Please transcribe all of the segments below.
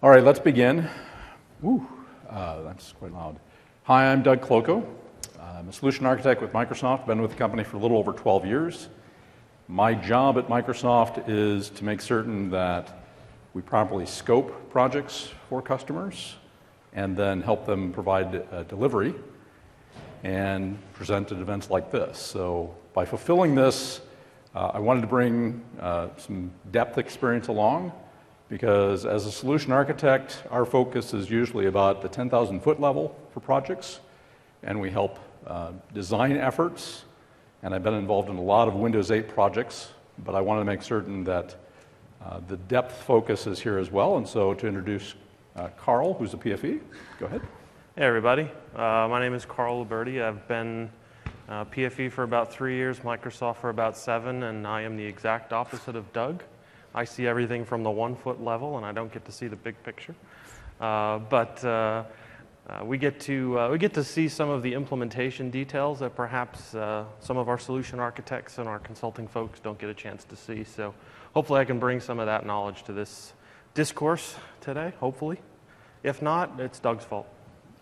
All right, let's begin. Uh, that's quite loud. Hi, I'm Doug Cloco. I'm a solution architect with Microsoft. Been with the company for a little over 12 years. My job at Microsoft is to make certain that we properly scope projects for customers and then help them provide delivery and present at events like this. So, by fulfilling this, uh, I wanted to bring uh, some depth experience along because, as a solution architect, our focus is usually about the 10,000 foot level for projects, and we help uh, design efforts. And I've been involved in a lot of Windows 8 projects, but I wanted to make certain that uh, the depth focus is here as well. And so, to introduce uh, Carl, who's a PFE, go ahead. Hey, everybody. Uh, my name is Carl Luberti. I've been uh, PFE for about three years, Microsoft for about seven, and I am the exact opposite of Doug. I see everything from the one foot level, and I don't get to see the big picture. Uh, but uh, uh, we, get to, uh, we get to see some of the implementation details that perhaps some of our solution architects and our consulting folks don't get a chance to see. So hopefully, I can bring some of that knowledge to this discourse today, hopefully. If not, it's Doug's fault.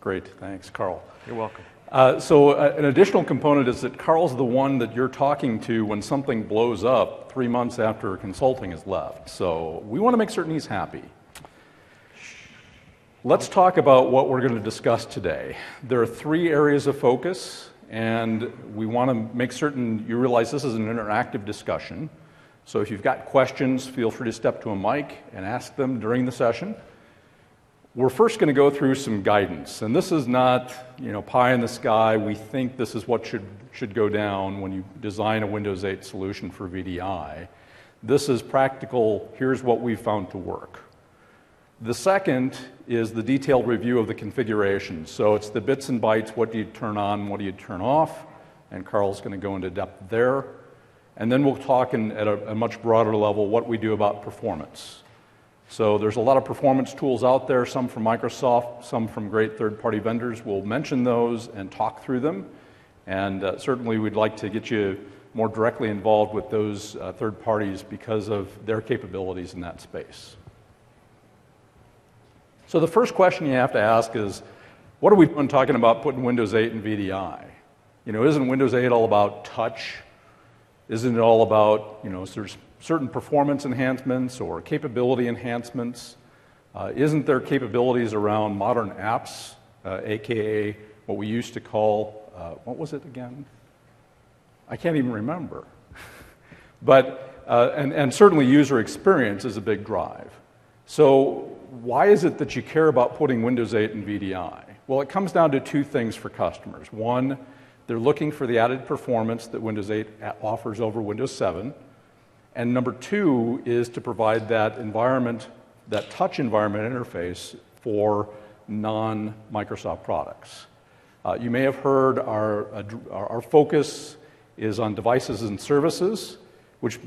Great, thanks, Carl. You're welcome. Uh, so, uh, an additional component is that Carl's the one that you're talking to when something blows up three months after consulting is left. So, we want to make certain he's happy. Let's talk about what we're going to discuss today. There are three areas of focus, and we want to make certain you realize this is an interactive discussion. So, if you've got questions, feel free to step to a mic and ask them during the session. We're first going to go through some guidance, and this is not, you know, pie in the sky. We think this is what should, should go down when you design a Windows 8 solution for VDI. This is practical, here's what we've found to work. The second is the detailed review of the configuration. So it's the bits and bytes what do you turn on, what do you turn off, and Carl's going to go into depth there. And then we'll talk in, at a, a much broader level what we do about performance. So there's a lot of performance tools out there, some from Microsoft, some from great third-party vendors. We'll mention those and talk through them. And uh, certainly we'd like to get you more directly involved with those uh, third parties because of their capabilities in that space. So the first question you have to ask is, what are we doing talking about putting Windows 8 in VDI? You know, isn't Windows 8 all about touch? Isn't it all about, you know, certain performance enhancements or capability enhancements? Uh, isn't there capabilities around modern apps, uh, aka what we used to call, uh, what was it again? I can't even remember. but, uh, and, and certainly user experience is a big drive. So, why is it that you care about putting Windows 8 in VDI? Well, it comes down to two things for customers. One, they're looking for the added performance that Windows 8 offers over Windows 7. And number two is to provide that environment, that touch environment interface for non Microsoft products. Uh, you may have heard our, uh, our focus is on devices and services, which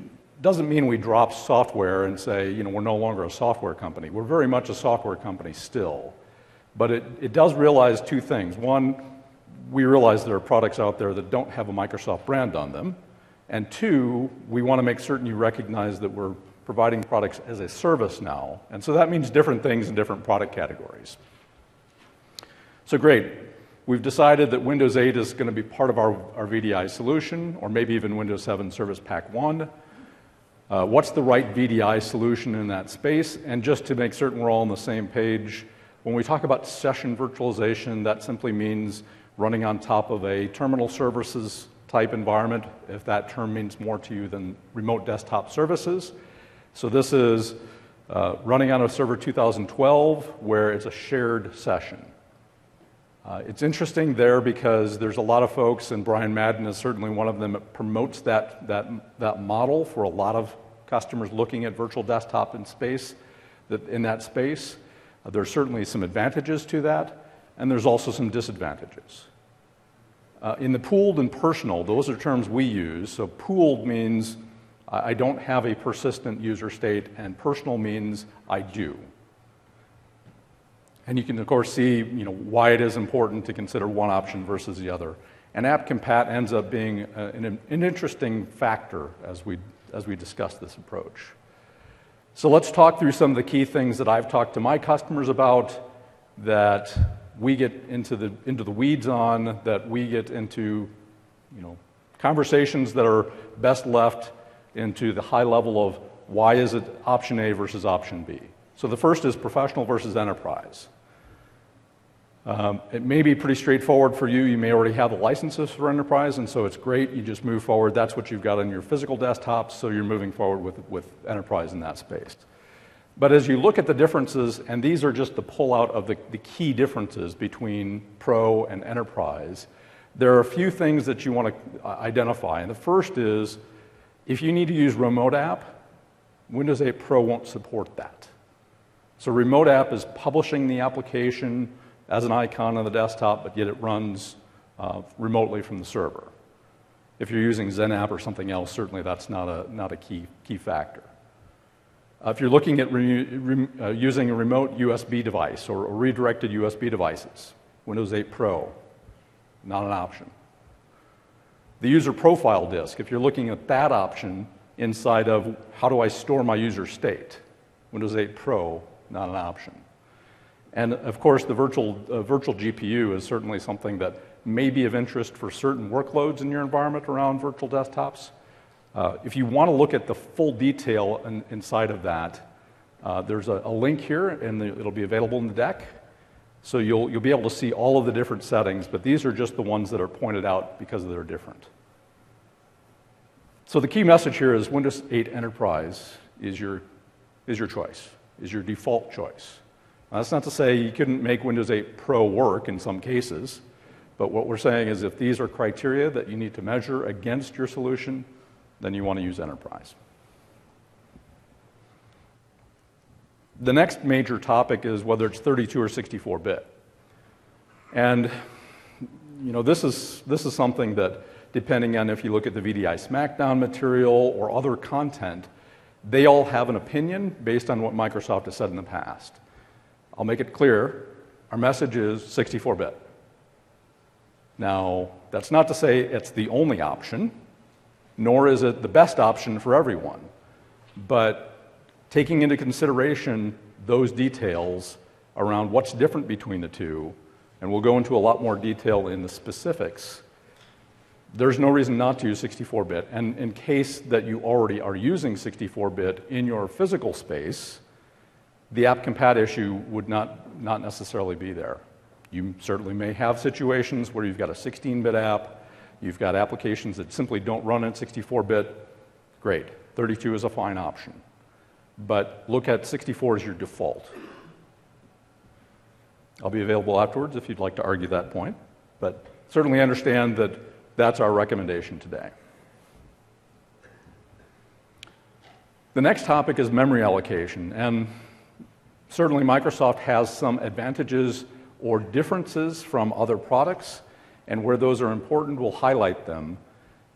doesn't mean we drop software and say, you know, we're no longer a software company. We're very much a software company still. But it, it does realize two things. One, we realize there are products out there that don't have a Microsoft brand on them. And two, we want to make certain you recognize that we're providing products as a service now. And so that means different things in different product categories. So, great. We've decided that Windows 8 is going to be part of our, our VDI solution, or maybe even Windows 7 Service Pack 1. Uh, what's the right VDI solution in that space? And just to make certain we're all on the same page, when we talk about session virtualization, that simply means running on top of a terminal services type environment, if that term means more to you than remote desktop services. So this is uh, running on a server 2012 where it's a shared session. Uh, it's interesting there because there's a lot of folks, and Brian Madden is certainly one of them, that promotes that, that, that model for a lot of customers looking at virtual desktop in space, that in that space. Uh, there's certainly some advantages to that, and there's also some disadvantages. Uh, in the pooled and personal, those are terms we use. So pooled means I don't have a persistent user state, and personal means I do. And you can, of course, see you know, why it is important to consider one option versus the other. And app-compat ends up being an, an, interesting factor as we, as we discuss this approach. So let's talk through some of the key things that I've talked to my customers about that we get into the, into the weeds on, that we get into, you know, conversations that are best left into the high level of why is it option A versus option B. So the first is professional versus enterprise. Um, it may be pretty straightforward for you. You may already have the licenses for enterprise, and so it's great. You just move forward. That's what you've got on your physical desktops, so you're moving forward with, with enterprise in that space. But as you look at the differences, and these are just the pullout of the, the key differences between pro and enterprise, there are a few things that you want to uh, identify. And the first is if you need to use remote app, Windows 8 Pro won't support that. So, remote app is publishing the application as an icon on the desktop, but yet it runs uh, remotely from the server. If you're using XenApp or something else, certainly that's not a, not a key, key factor. Uh, if you're looking at re, re, uh, using a remote USB device or, or redirected USB devices, Windows 8 Pro, not an option. The user profile disk, if you're looking at that option inside of how do I store my user state, Windows 8 Pro, not an option. And of course, the virtual, uh, virtual GPU is certainly something that may be of interest for certain workloads in your environment around virtual desktops. Uh, if you want to look at the full detail in, inside of that, uh, there's a, a, link here, and the, it'll be available in the deck. So you'll, you'll be able to see all of the different settings, but these are just the ones that are pointed out because they're different. So the key message here is Windows 8 Enterprise is your, is your choice, is your default choice. Now, that's not to say you couldn't make Windows 8 Pro work in some cases, but what we're saying is if these are criteria that you need to measure against your solution, then you want to use enterprise. The next major topic is whether it's 32 or 64 bit. And you know, this is, this is something that, depending on if you look at the VDI SmackDown material or other content, they all have an opinion based on what Microsoft has said in the past. I'll make it clear our message is 64 bit. Now, that's not to say it's the only option nor is it the best option for everyone. But taking into consideration those details around what's different between the two, and we'll go into a lot more detail in the specifics, there's no reason not to use 64 bit. And in case that you already are using 64 bit in your physical space, the app compat issue would not, not necessarily be there. You certainly may have situations where you've got a 16 bit app You've got applications that simply don't run in 64 bit. Great. 32 is a fine option. But look at 64 as your default. I'll be available afterwards if you'd like to argue that point. But certainly understand that that's our recommendation today. The next topic is memory allocation. And certainly Microsoft has some advantages or differences from other products and where those are important, we'll highlight them.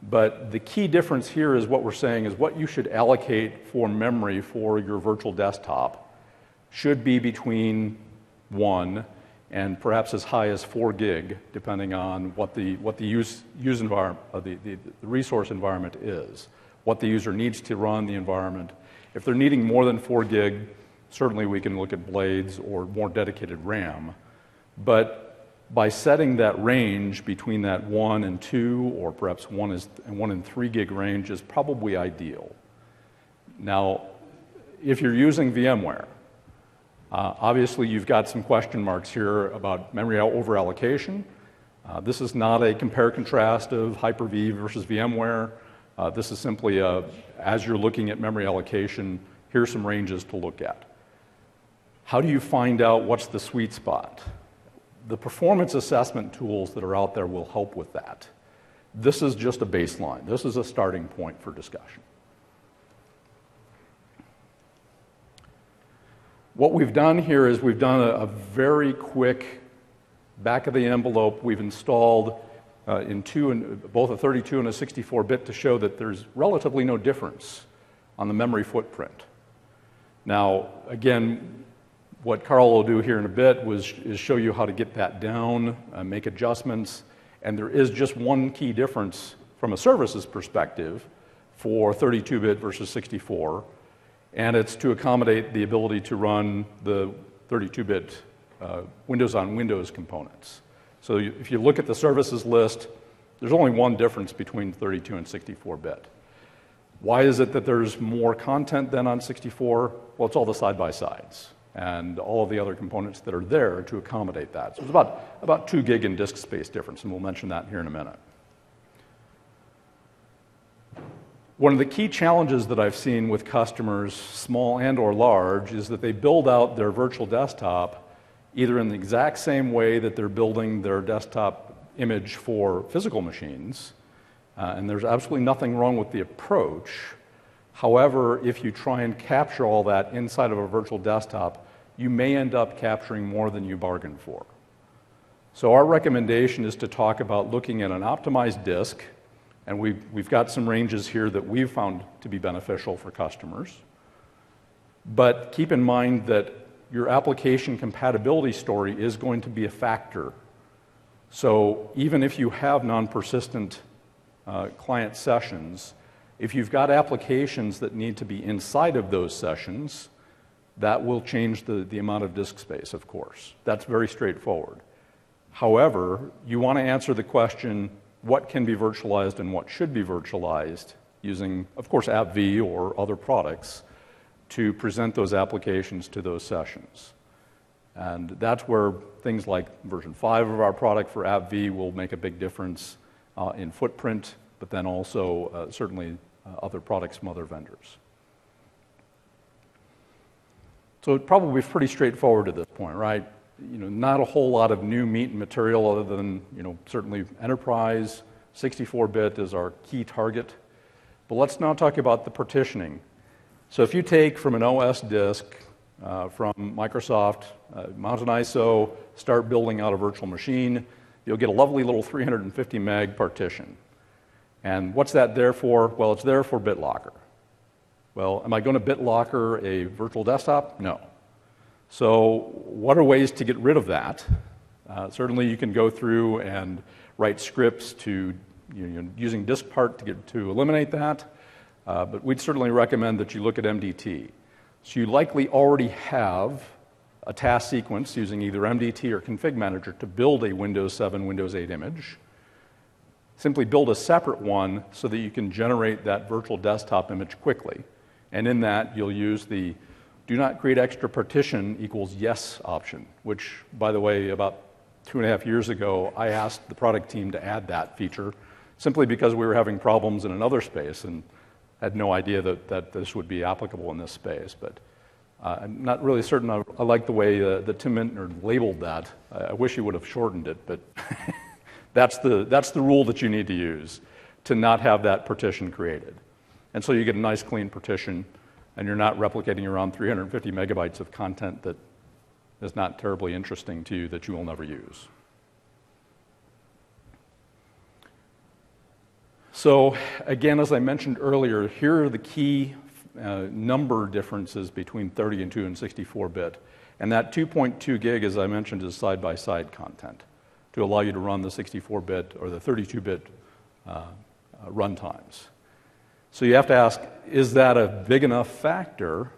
But the key difference here is what we're saying is what you should allocate for memory for your virtual desktop should be between one and perhaps as high as four gig, depending on what the, what the use, use environment, uh, the, the, the resource environment is, what the user needs to run the environment. If they're needing more than four gig, certainly we can look at blades or more dedicated RAM. But by setting that range between that one and two, or perhaps one, is, one and three gig range, is probably ideal. Now, if you're using VMware, uh, obviously you've got some question marks here about memory over allocation. Uh, this is not a compare contrast of Hyper V versus VMware. Uh, this is simply a, as you're looking at memory allocation, here's some ranges to look at. How do you find out what's the sweet spot? The performance assessment tools that are out there will help with that. This is just a baseline. This is a starting point for discussion. What we've done here is we've done a, a very quick back of the envelope. We've installed uh, in two and both a 32 and a 64 bit to show that there's relatively no difference on the memory footprint. Now, again, what Carl will do here in a bit was, is show you how to get that down, uh, make adjustments, and there is just one key difference from a services perspective for 32-bit versus 64, and it's to accommodate the ability to run the 32-bit uh, Windows on Windows components. So you, if you look at the services list, there's only one difference between 32 and 64-bit. Why is it that there's more content than on 64? Well, it's all the side-by-sides and all of the other components that are there to accommodate that. So it's about, about 2 gig in disk space difference, and we'll mention that here in a minute. One of the key challenges that I've seen with customers, small and or large, is that they build out their virtual desktop either in the exact same way that they're building their desktop image for physical machines, uh, and there's absolutely nothing wrong with the approach. However, if you try and capture all that inside of a virtual desktop, you may end up capturing more than you bargained for. So, our recommendation is to talk about looking at an optimized disk, and we've, we've got some ranges here that we've found to be beneficial for customers. But keep in mind that your application compatibility story is going to be a factor. So, even if you have non persistent uh, client sessions. If you've got applications that need to be inside of those sessions, that will change the, the amount of disk space, of course. That's very straightforward. However, you want to answer the question what can be virtualized and what should be virtualized using, of course, AppV or other products to present those applications to those sessions. And that's where things like version 5 of our product for AppV will make a big difference uh, in footprint, but then also uh, certainly uh, other products from other vendors. So it probably pretty straightforward at this point, right? You know, not a whole lot of new meat and material other than, you know, certainly enterprise, 64-bit is our key target. But let's now talk about the partitioning. So if you take from an OS disk uh, from Microsoft, uh, mount an ISO, start building out a virtual machine, you'll get a lovely little 350 meg partition. And what's that there for? Well, it's there for BitLocker. Well, am I going to BitLocker a virtual desktop? No. So, what are ways to get rid of that? Uh, certainly, you can go through and write scripts to you know, using diskpart to get to eliminate that. Uh, but we'd certainly recommend that you look at MDT. So you likely already have a task sequence using either MDT or Config Manager to build a Windows 7, Windows 8 image. Simply build a separate one so that you can generate that virtual desktop image quickly. And in that, you'll use the do not create extra partition equals yes option, which, by the way, about two and a half years ago, I asked the product team to add that feature simply because we were having problems in another space and had no idea that, that this would be applicable in this space. But uh, I'm not really certain I, I like the way uh, that Tim Mintner labeled that. I, I wish he would have shortened it, but that's, the, that's the rule that you need to use to not have that partition created. And so you get a nice clean partition, and you're not replicating around 350 megabytes of content that is not terribly interesting to you that you will never use. So, again, as I mentioned earlier, here are the key uh, number differences between 32 and 64 bit. And that 2.2 gig, as I mentioned, is side by side content to allow you to run the 64 bit or the 32 bit uh, uh, runtimes. So you have to ask is that a big enough factor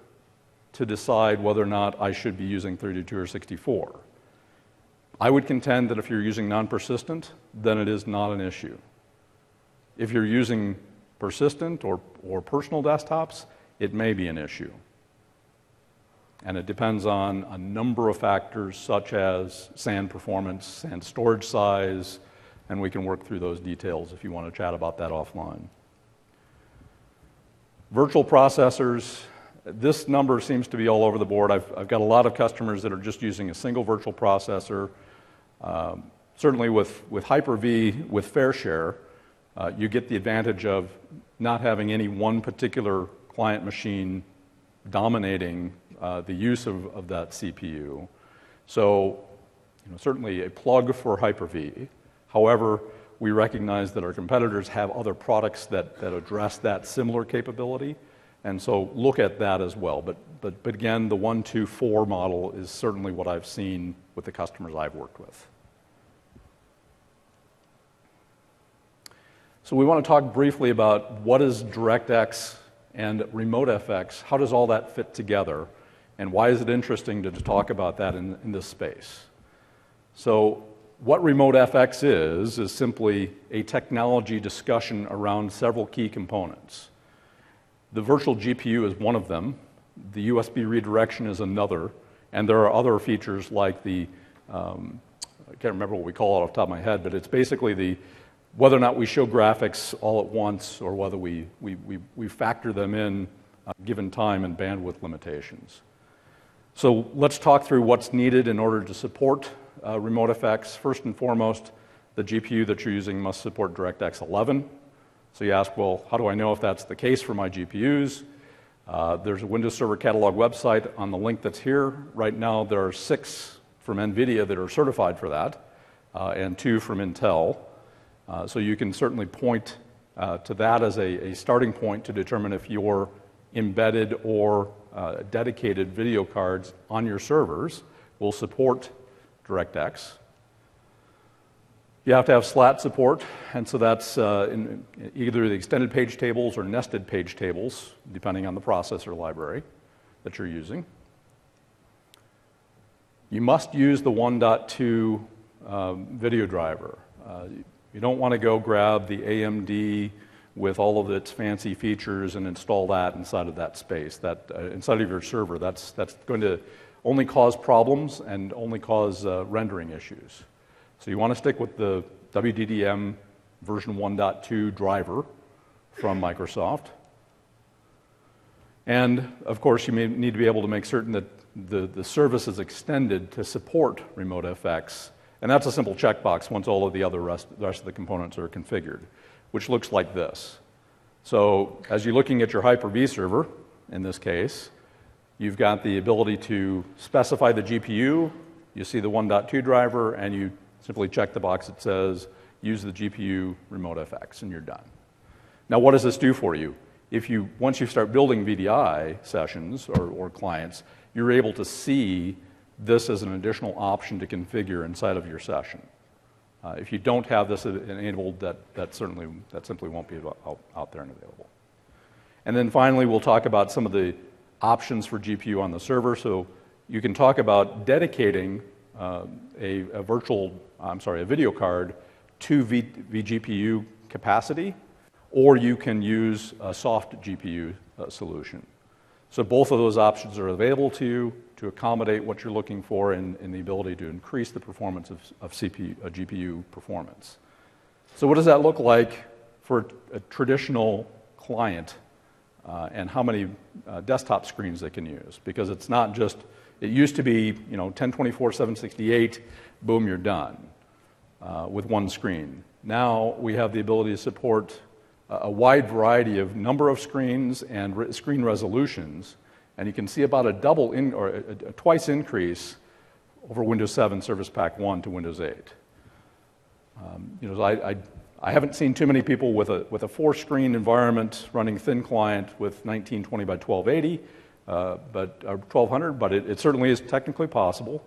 to decide whether or not I should be using 32 or 64? I would contend that if you're using non persistent, then it is not an issue. If you're using persistent or, or personal desktops, it may be an issue. And it depends on a number of factors, such as SAN performance, SAN storage size, and we can work through those details if you want to chat about that offline. Virtual processors, this number seems to be all over the board. I've, I've got a lot of customers that are just using a single virtual processor. Um, certainly with, with Hyper-V, with Fair Share, uh, you get the advantage of not having any one particular client machine dominating uh, the use of, of that CPU. So, you know, certainly a plug for Hyper-V. However, we recognize that our competitors have other products that, that address that similar capability. And so look at that as well. But, but, but again, the 124 model is certainly what I've seen with the customers I've worked with. So we want to talk briefly about what is DirectX and remote FX, how does all that fit together? And why is it interesting to talk about that in, in this space? So, what Remote FX is, is simply a technology discussion around several key components. The virtual GPU is one of them, the USB redirection is another, and there are other features like the, um, I can't remember what we call it off the top of my head, but it's basically the whether or not we show graphics all at once or whether we, we, we, we factor them in uh, given time and bandwidth limitations. So let's talk through what's needed in order to support uh, Remote FX. First and foremost, the GPU that you're using must support DirectX 11. So you ask, well, how do I know if that's the case for my GPUs? Uh, there's a Windows Server Catalog website on the link that's here. Right now, there are six from NVIDIA that are certified for that, uh, and two from Intel. Uh, so you can certainly point uh, to that as a, a, starting point to determine if your embedded or uh, dedicated video cards on your servers will support DirectX. You have to have SLAT support, and so that's uh, in either the extended page tables or nested page tables, depending on the processor library that you're using. You must use the 1.2 um, video driver. Uh, you don't want to go grab the AMD with all of its fancy features and install that inside of that space, that uh, inside of your server. That's, that's going to only cause problems and only cause uh, rendering issues. So you want to stick with the WDDM version 1.2 driver from Microsoft. And of course, you may need to be able to make certain that the, the service is extended to support Remote FX and that's a simple checkbox once all of the other rest, the rest of the components are configured, which looks like this. So as you're looking at your Hyper-V server, in this case, you've got the ability to specify the GPU, you see the 1.2 driver, and you simply check the box that says use the GPU remote FX, and you're done. Now, what does this do for you? If you, once you start building VDI sessions or, or clients, you're able to see this as an additional option to configure inside of your session. Uh, if you don't have this enabled, that, that certainly that simply won't be out, out there and available. And then finally, we'll talk about some of the options for GPU on the server. So you can talk about dedicating uh, a, a, virtual, I'm sorry, a video card to v, vGPU capacity, or you can use a soft GPU uh, solution. So both of those options are available to you to accommodate what you're looking for in, in the ability to increase the performance of, of CPU, uh, GPU performance. So what does that look like for a traditional client uh, and how many uh, desktop screens they can use? Because it's not just, it used to be, you know, 1024, 768, boom, you're done uh, with one screen. Now we have the ability to support a wide variety of number of screens and re- screen resolutions and you can see about a double in, or a, a twice increase over Windows 7 Service Pack 1 to Windows 8. Um, you know, I, I, I, haven't seen too many people with a, with a four screen environment running thin client with 1920 by 1280, uh, but, uh, 1200, but it, it, certainly is technically possible.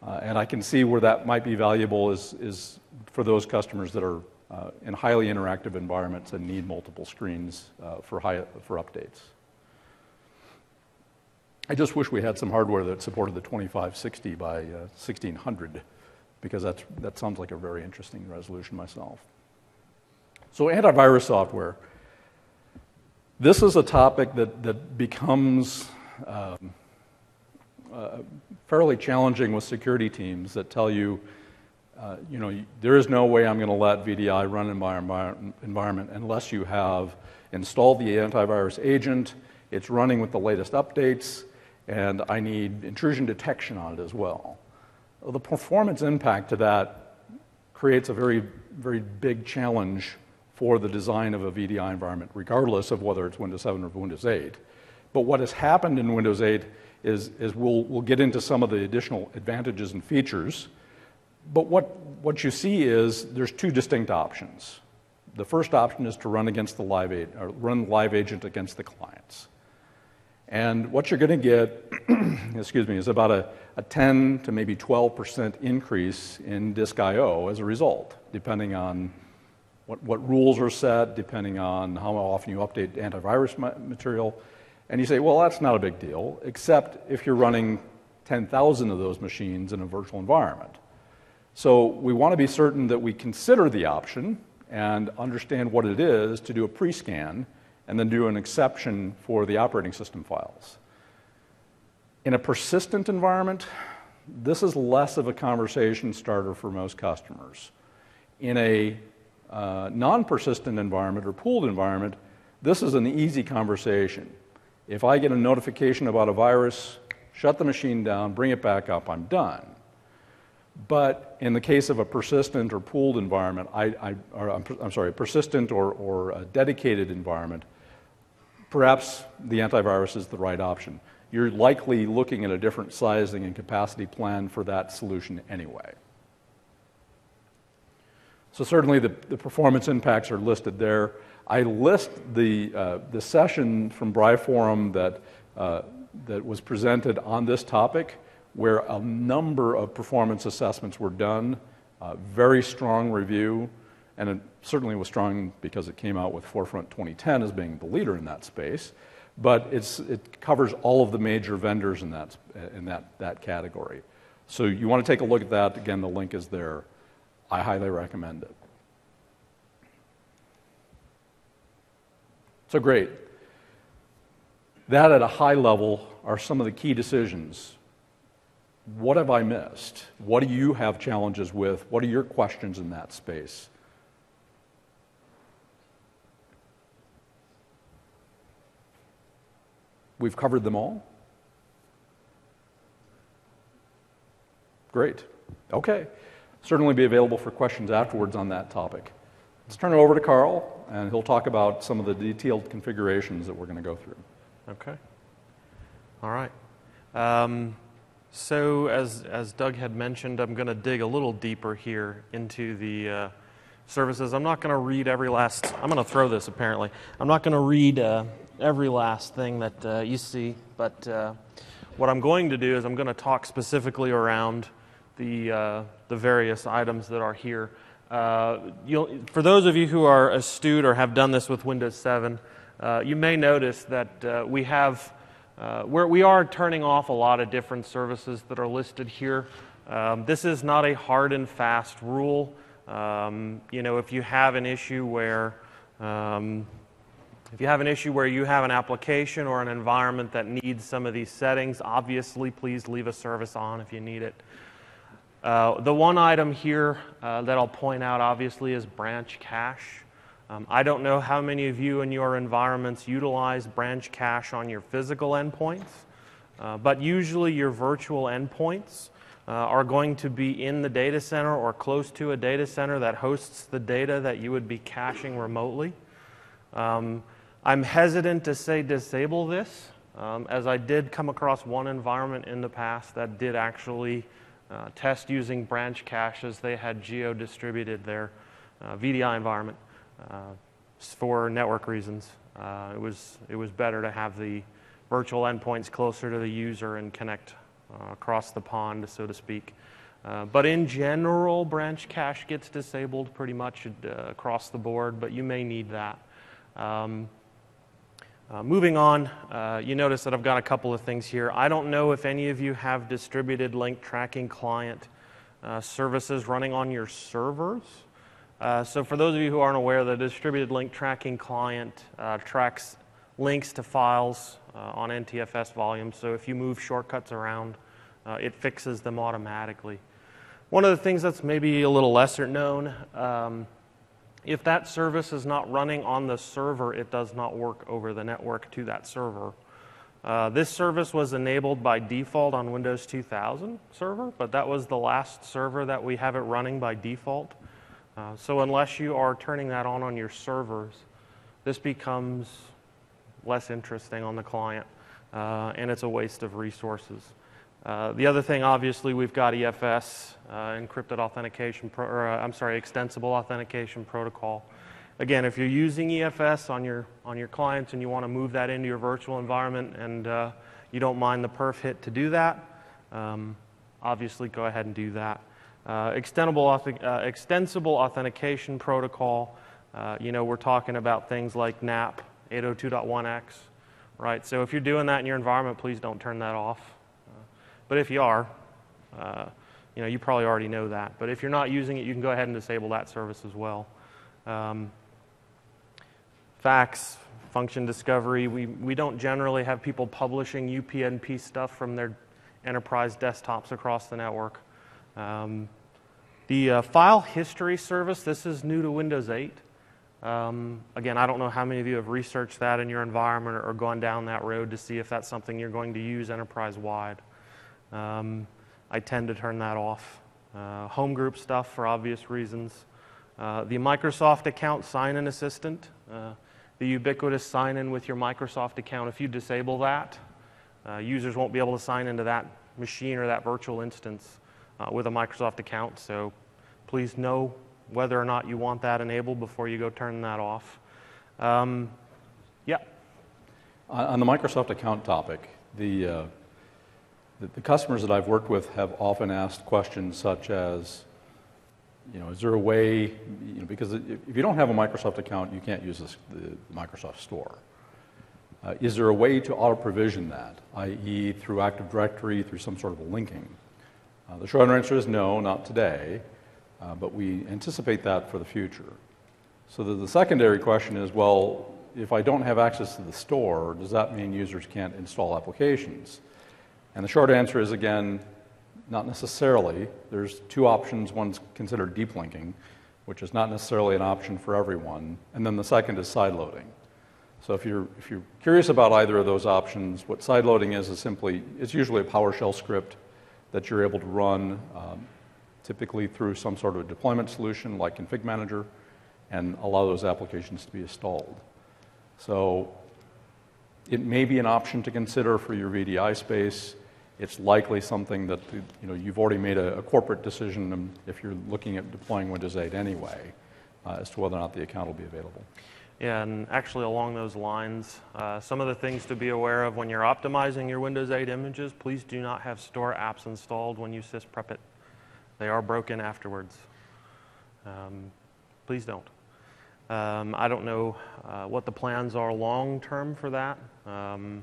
Uh, and I can see where that might be valuable is, is for those customers that are uh, in highly interactive environments and need multiple screens uh, for, high, for updates. I just wish we had some hardware that supported the 2560 by uh, 1600 because that's, that sounds like a very interesting resolution myself. So, antivirus software. This is a topic that, that becomes um, uh, fairly challenging with security teams that tell you, uh, you know, there is no way I'm going to let VDI run in my environment unless you have installed the antivirus agent, it's running with the latest updates, and I need intrusion detection on it as well. The performance impact to that creates a very, very big challenge for the design of a VDI environment, regardless of whether it's Windows 7 or Windows 8. But what has happened in Windows 8 is, is we'll, we'll get into some of the additional advantages and features. But what, what you see is there's two distinct options. The first option is to run against the live agent, or run live agent against the clients. And what you're going to get, excuse me, is about a, a 10 to maybe 12% increase in disk I/O as a result, depending on what, what rules are set depending on how often you update antivirus material. And you say, well, that's not a big deal, except if you're running 10,000 of those machines in a virtual environment. So we want to be certain that we consider the option and understand what it is to do a pre scan and then do an exception for the operating system files. In a persistent environment, this is less of a conversation starter for most customers. In a uh, non persistent environment or pooled environment, this is an easy conversation. If I get a notification about a virus, shut the machine down, bring it back up, I'm done. But in the case of a persistent or pooled environment, I, I'm, sorry, persistent or, or dedicated environment, perhaps the antivirus is the right option. You're likely looking at a different sizing and capacity plan for that solution anyway. So certainly the, the performance impacts are listed there. I list the, uh, the session from BriForum that, uh, that was presented on this topic where a number of performance assessments were done, uh, very strong review, and it certainly was strong because it came out with Forefront 2010 as being the leader in that space. But it's, it covers all of the major vendors in, that, in that, that category. So you want to take a look at that. Again, the link is there. I highly recommend it. So great. That at a high level are some of the key decisions what have I missed? What do you have challenges with? What are your questions in that space? We've covered them all? Great. Okay. Certainly be available for questions afterwards on that topic. Let's turn it over to Carl, and he'll talk about some of the detailed configurations that we're going to go through. Okay. All right. Um, so, as, as Doug had mentioned, I'm going to dig a little deeper here into the uh, services. I'm not going to read every last, I'm going to throw this apparently. I'm not going to read uh, every last thing that uh, you see, but uh, what I'm going to do is I'm going to talk specifically around the, uh, the various items that are here. Uh, for those of you who are astute or have done this with Windows 7, you may notice that we have uh, we're, we are turning off a lot of different services that are listed here. Um, this is not a hard and fast rule. Um, you know, if you have an issue where um, if you have an issue where you have an application or an environment that needs some of these settings, obviously please leave a service on if you need it. Uh, the one item here uh, that I'll point out obviously is branch cache. Um, I don't know how many of you in your environments utilize branch cache on your physical endpoints, uh, but usually your virtual endpoints uh, are going to be in the data center or close to a data center that hosts the data that you would be caching remotely. Um, I'm hesitant to say disable this, um, as I did come across one environment in the past that did actually uh, test using branch caches. They had geo distributed their uh, VDI environment. Uh, for network reasons. Uh, it, was, it was better to have the virtual endpoints closer to the user and connect uh, across the pond, so to speak. Uh, but in general, branch cache gets disabled pretty much uh, across the board, but you may need that. Um, uh, moving on, you notice that I've got a couple of things here. I don't know if any of you have distributed link tracking client services running on your servers. Uh, so for those of you who aren't aware, the distributed link tracking client uh, tracks links to files uh, on NTFS volumes. So if you move shortcuts around, uh, it fixes them automatically. One of the things that's maybe a little lesser known, um, if that service is not running on the server, it does not work over the network to that server. Uh, this service was enabled by default on Windows 2000 server, but that was the last server that we have it running by default. Uh, so unless you are turning that on on your servers, this becomes less interesting on the client, uh, and it's a waste of resources. Uh, the other thing, obviously, we've got EFS, uh, encrypted authentication, pro- or uh, I'm sorry, extensible authentication protocol. Again, if you're using EFS on your on your clients and you want to move that into your virtual environment, and uh, you don't mind the perf hit to do that, um, obviously go ahead and do that. Uh, extensible, uh, extensible authentication protocol. You know, we're talking about things like NAP 802.1x, right? So if you're doing that in your environment, please don't turn that off. But if you are, uh, you know, you probably already know that. But if you're not using it, you can go ahead and disable that service as well. Um, fax, function discovery, we, we don't generally have people publishing UPnP stuff from their enterprise desktops across the network. Um, the uh, file history service, this is new to Windows 8. Um, again, I don't know how many of you have researched that in your environment or, or gone down that road to see if that's something you're going to use enterprise wide. Um, I tend to turn that off. Uh, home group stuff for obvious reasons. Uh, the Microsoft account sign in assistant, uh, the ubiquitous sign in with your Microsoft account, if you disable that, uh, users won't be able to sign into that machine or that virtual instance uh, with a Microsoft account. So please know whether or not you want that enabled before you go turn that off. Um, yeah. On the Microsoft account topic, the, uh, the, customers that I've worked with have often asked questions such as, you know, is there a way, you know, because if you don't have a Microsoft account, you can't use this, the Microsoft Store. Uh, is there a way to auto provision that, i.e., through Active Directory, through some sort of a linking? Uh, the short answer is no, not today, uh, but we anticipate that for the future. So the, the secondary question is well, if I don't have access to the store, does that mean users can't install applications? And the short answer is again, not necessarily. There's two options. One's considered deep linking, which is not necessarily an option for everyone. And then the second is side loading. So if you're, if you're curious about either of those options, what side loading is is simply, it's usually a PowerShell script that you're able to run um, typically through some sort of deployment solution like Config Manager and allow those applications to be installed. So it may be an option to consider for your VDI space. It's likely something that you know, you've already made a, a corporate decision if you're looking at deploying Windows 8 anyway uh, as to whether or not the account will be available. Yeah, and actually along those lines, uh, some of the things to be aware of when you're optimizing your Windows 8 images, please do not have store apps installed when you sysprep it. They are broken afterwards. Um, please don't. Um, I don't know uh, what the plans are long term for that. Um,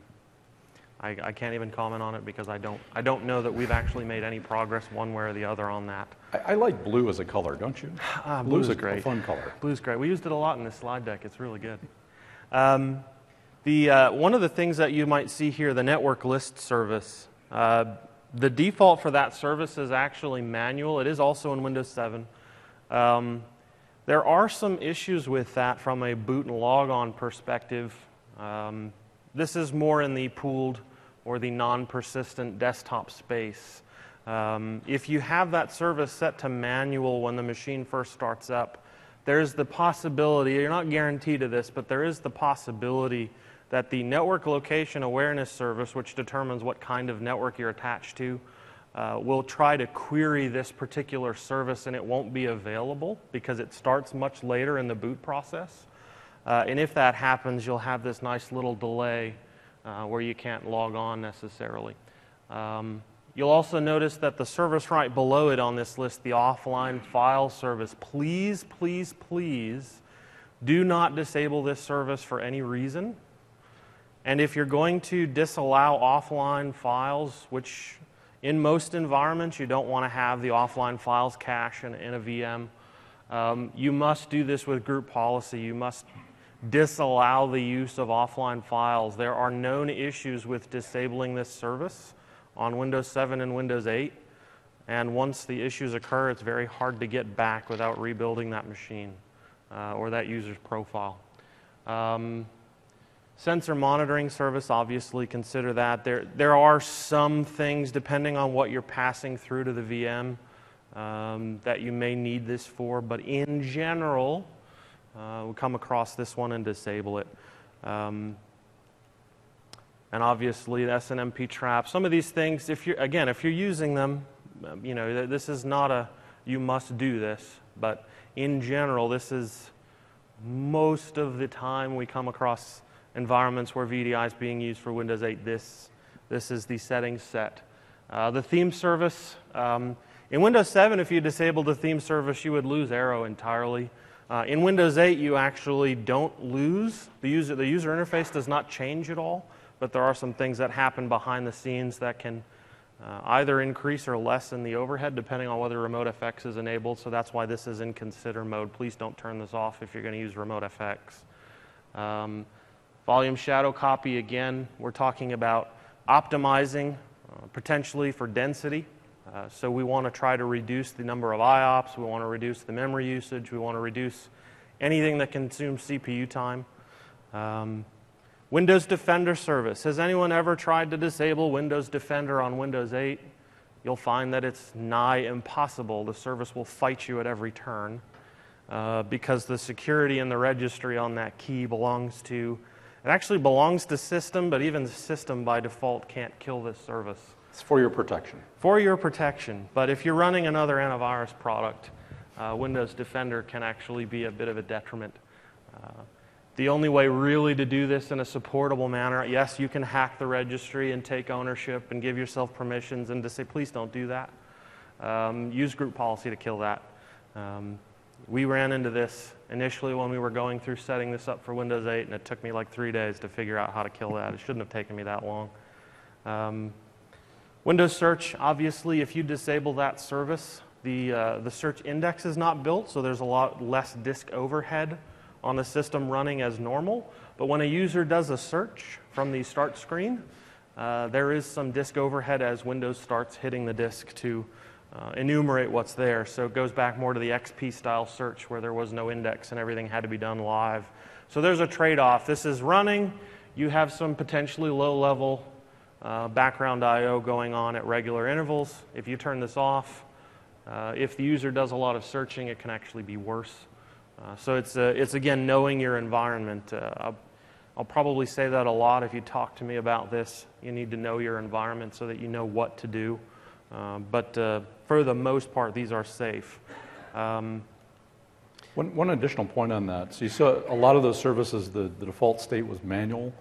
I, I, can't even comment on it because I don't, I don't know that we've actually made any progress one way or the other on that. I, I like blue as a color, don't you? Ah, Blue's, Blue's a great. fun color. Blue's great. We used it a lot in this slide deck. It's really good. Um, the, uh, one of the things that you might see here, the network list service, uh, the default for that service is actually manual. It is also in Windows 7. Um, there are some issues with that from a boot and logon perspective. Um, this is more in the pooled or the non persistent desktop space. Um, if you have that service set to manual when the machine first starts up, there's the possibility, you're not guaranteed of this, but there is the possibility that the network location awareness service, which determines what kind of network you're attached to, uh, will try to query this particular service and it won't be available because it starts much later in the boot process. Uh, and if that happens, you'll have this nice little delay uh, where you can't log on necessarily. Um, you'll also notice that the service right below it on this list, the offline file service, please, please, please do not disable this service for any reason. And if you're going to disallow offline files, which in most environments you don't want to have the offline files cache in, in a VM, um, you must do this with group policy. You must disallow the use of offline files. There are known issues with disabling this service on Windows 7 and Windows 8. And once the issues occur, it's very hard to get back without rebuilding that machine uh, or that user's profile. Um, sensor monitoring service, obviously consider that. There, there are some things, depending on what you're passing through to the VM, um, that you may need this for. But in general, uh, we come across this one and disable it. Um, and obviously, the SNMP trap. Some of these things, if you're again, if you're using them, um, you know, this is not a you must do this, but in general, this is most of the time we come across environments where VDI is being used for Windows 8. This this is the settings set. Uh, the theme service. Um, in Windows 7, if you disabled the theme service, you would lose Aero entirely. Uh, in Windows 8, you actually don't lose. The user, the user interface does not change at all, but there are some things that happen behind the scenes that can uh, either increase or lessen the overhead depending on whether Remote FX is enabled. So that's why this is in consider mode. Please don't turn this off if you're going to use Remote FX. Um, volume shadow copy, again, we're talking about optimizing uh, potentially for density. Uh, so we want to try to reduce the number of IOPS, we want to reduce the memory usage, we want to reduce anything that consumes CPU time. Um, Windows Defender service. Has anyone ever tried to disable Windows Defender on Windows 8? You'll find that it's nigh impossible. The service will fight you at every turn uh, because the security in the registry on that key belongs to, it actually belongs to system, but even the system by default can't kill this service. It's for your protection. For your protection. But if you're running another antivirus product, uh, Windows Defender can actually be a bit of a detriment. Uh, the only way really to do this in a supportable manner, yes, you can hack the registry and take ownership and give yourself permissions and to say, please don't do that. Um, use group policy to kill that. Um, we ran into this initially when we were going through setting this up for Windows 8, and it took me like three days to figure out how to kill that. It shouldn't have taken me that long. Um, Windows Search, obviously, if you disable that service, the, uh, the search index is not built, so there's a lot less disk overhead on the system running as normal. But when a user does a search from the start screen, uh, there is some disk overhead as Windows starts hitting the disk to uh, enumerate what's there. So it goes back more to the XP style search where there was no index and everything had to be done live. So there's a trade off. This is running, you have some potentially low level uh, background I/O going on at regular intervals. If you turn this off, uh, if the user does a lot of searching, it can actually be worse. Uh, so it's, uh, it's again knowing your environment. Uh, I'll, I'll, probably say that a lot if you talk to me about this. You need to know your environment so that you know what to do. Uh, but for the most part, these are safe. Um, one, one, additional point on that. So you saw a lot of those services, the, the default state was manual,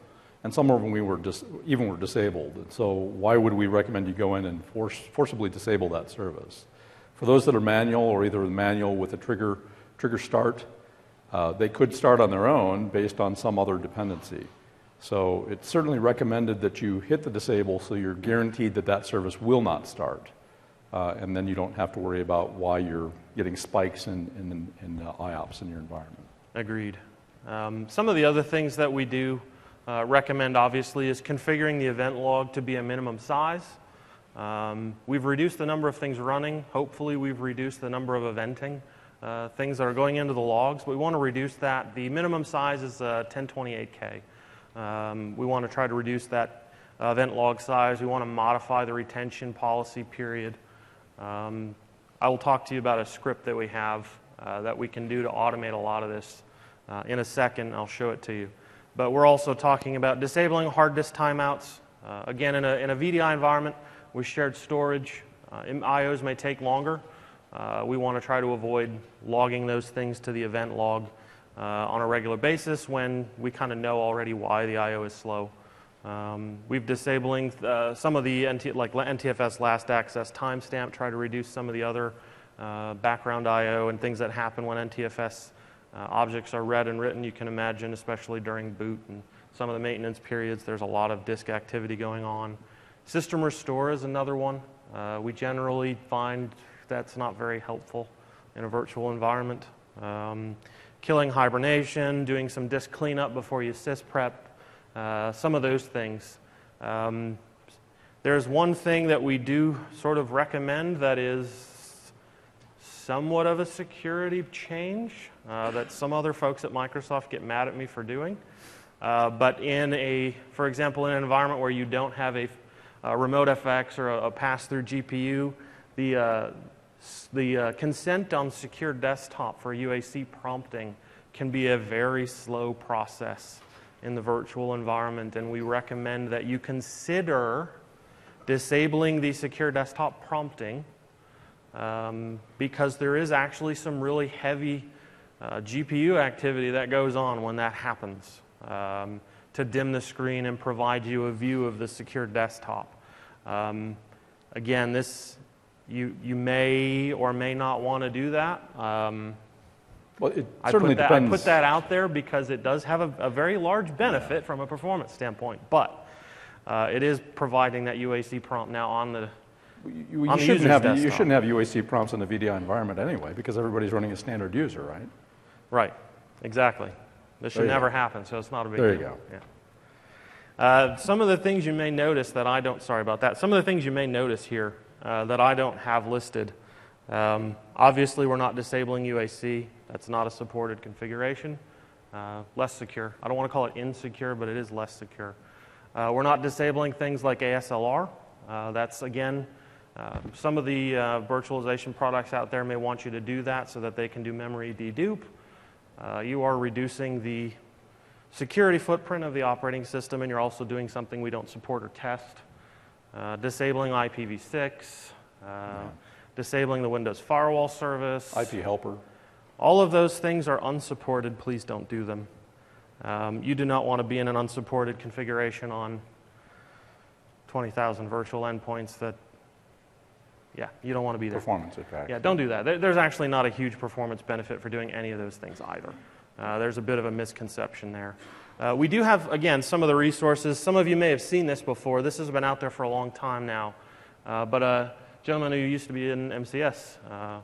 and some of them we were dis, even were disabled. And so why would we recommend you go in and force, forcibly disable that service? For those that are manual or either manual with a trigger trigger start. Uh, they could start on their own based on some other dependency. So it's certainly recommended that you hit the disable so you're guaranteed that that service will not start. Uh, and then you don't have to worry about why you're getting spikes in, in, in uh, IOPS in your environment. Agreed. Um, some of the other things that we do uh, recommend, obviously, is configuring the event log to be a minimum size. Um, we've reduced the number of things running. Hopefully, we've reduced the number of eventing uh, things that are going into the logs. We want to reduce that. The minimum size is uh, 1028K. Um, we want to try to reduce that event log size. We want to modify the retention policy period. Um, I will talk to you about a script that we have uh, that we can do to automate a lot of this uh, in a second. I'll show it to you. But we're also talking about disabling hard disk timeouts. Uh, again, in a, in a VDI environment with shared storage, IOs may take longer. Uh, we want to try to avoid logging those things to the event log uh, on a regular basis when we kind of know already why the I/O is slow. Um, we've disabling uh, some of the NT, like NTFS last access timestamp, try to reduce some of the other uh, background I/O and things that happen when NTFS uh, objects are read and written. You can imagine, especially during boot and some of the maintenance periods, there's a lot of disk activity going on. System restore is another one. Uh, we generally find that's not very helpful in a virtual environment. Um, killing hibernation, doing some disk cleanup before you sysprep, uh, some of those things. Um, there's one thing that we do sort of recommend that is somewhat of a security change uh, that some other folks at Microsoft get mad at me for doing. Uh, but in a, for example, in an environment where you don't have a, a remote FX or a, a pass-through GPU, the, uh, the uh, consent on secure desktop for UAC prompting can be a very slow process in the virtual environment, and we recommend that you consider disabling the secure desktop prompting um, because there is actually some really heavy uh, GPU activity that goes on when that happens um, to dim the screen and provide you a view of the secure desktop. Um, again, this you, you may or may not want to do that. Um, Well, it I certainly put that, I put that out there because it does have a, a very large benefit from a performance standpoint, but uh, it is providing that UAC prompt now on the. You, you shouldn't have, you shouldn't have UAC prompts in the VDI environment anyway, because everybody's running a standard user, right? Right, exactly. This should never go. happen, so it's not a big There you deal. go. Yeah. Uh, some of the things you may notice that I don't, sorry about that, some of the things you may notice here uh, that I don't have listed. Um, obviously, we're not disabling UAC. That's not a supported configuration. Uh, less secure. I don't want to call it insecure, but it is less secure. Uh, we're not disabling things like ASLR. Uh, that's, again, uh, some of the uh, virtualization products out there may want you to do that so that they can do memory dedupe. Uh, you are reducing the security footprint of the operating system, and you're also doing something we don't support or test. Uh, disabling IPv6, uh, disabling the Windows Firewall service. IP helper. All of those things are unsupported. Please don't do them. Um, you do not want to be in an unsupported configuration on 20,000 virtual endpoints that, yeah, you don't want to be there. Performance, in fact. Yeah, don't do that. There, there's actually not a huge performance benefit for doing any of those things either. Uh, there's a bit of a misconception there. Uh, we do have, again, some of the resources. Some of you may have seen this before. This has been out there for a long time now. Uh, but a gentleman who used to be in MCS uh, uh,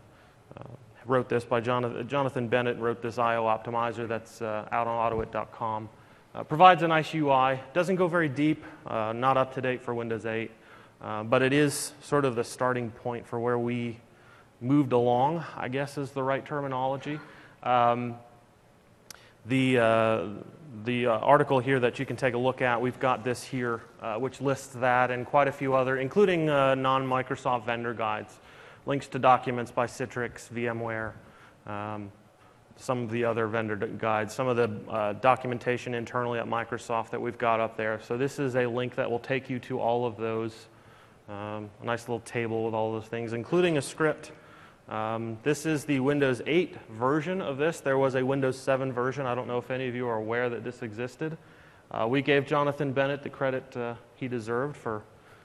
wrote this by Jonathan, Jonathan Bennett, wrote this IO optimizer that's uh, out on autoit.com. Uh, provides a nice UI, doesn't go very deep, uh, not up to date for Windows 8, uh, but it is sort of the starting point for where we moved along, I guess is the right terminology. Um, the uh, the uh, article here that you can take a look at, we've got this here, uh, which lists that and quite a few other, including uh, non Microsoft vendor guides, links to documents by Citrix, VMware, um, some of the other vendor guides, some of the documentation internally at Microsoft that we've got up there. So, this is a link that will take you to all of those. Um, a nice little table with all those things, including a script. Um, this is the Windows 8 version of this. There was a Windows 7 version. I don't know if any of you are aware that this existed. Uh, we gave Jonathan Bennett the credit uh, he deserved for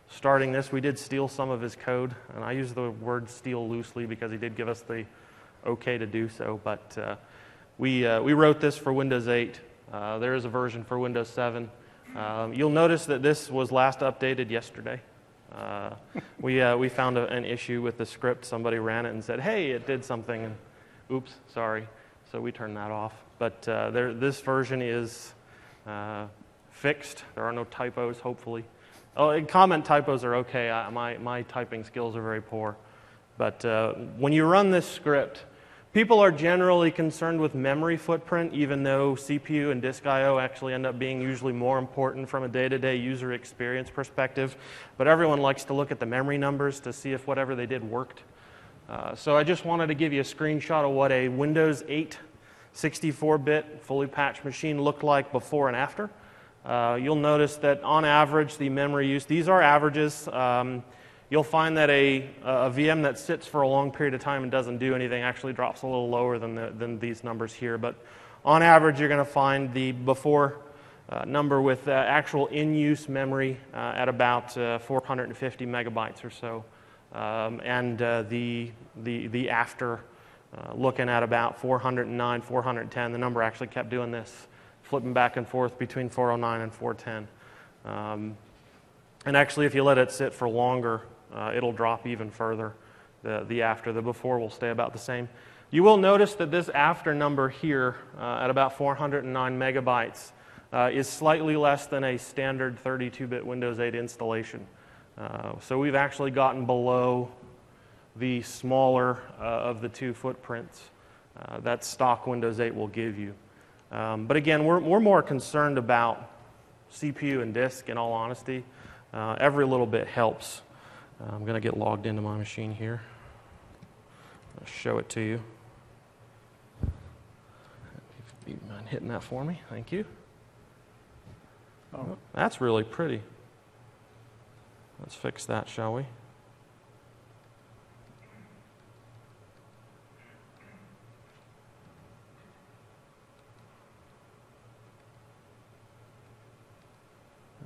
starting this. We did steal some of his code, and I use the word steal loosely because he did give us the okay to do so. But uh, we, uh, we wrote this for Windows 8. Uh, there is a version for Windows 7. Um, you'll notice that this was last updated yesterday. Uh, we, uh, we found a, an issue with the script. Somebody ran it and said, hey, it did something. And oops, sorry. So we turned that off. But uh, there, this version is uh, fixed. There are no typos, hopefully. Oh, comment typos are okay. I, my, my typing skills are very poor. But uh, when you run this script, people are generally concerned with memory footprint, even though CPU and disk I/O actually end up being usually more important from a day-to-day user experience perspective. But everyone likes to look at the memory numbers to see if whatever they did worked. Uh, so I just wanted to give you a screenshot of what a Windows 8 64-bit fully patched machine looked like before and after. Uh, you'll notice that on average, the memory use, these are averages. Um, you'll find that a, a VM that sits for a long period of time and doesn't do anything actually drops a little lower than, the, than these numbers here. But on average, you're going to find the before uh, number with uh, actual in use memory uh, at about uh, 450 megabytes or so. Um, and uh, the, the, the after uh, looking at about 409, 410. The number actually kept doing this, flipping back and forth between 409 and 410. Um, and actually, if you let it sit for longer, uh, it'll drop even further. The, the after, the before will stay about the same. You will notice that this after number here, uh, at about 409 megabytes, uh, is slightly less than a standard 32 bit Windows 8 installation. Uh, so we've actually gotten below the smaller uh, of the two footprints uh, that stock Windows 8 will give you. Um, but again, we're, we're more concerned about CPU and disk, in all honesty. Every little bit helps. I'm going to get logged into my machine here. I'll show it to you. If you mind hitting that for me? Thank you. Oh. That's really pretty. Let's fix that, shall we? I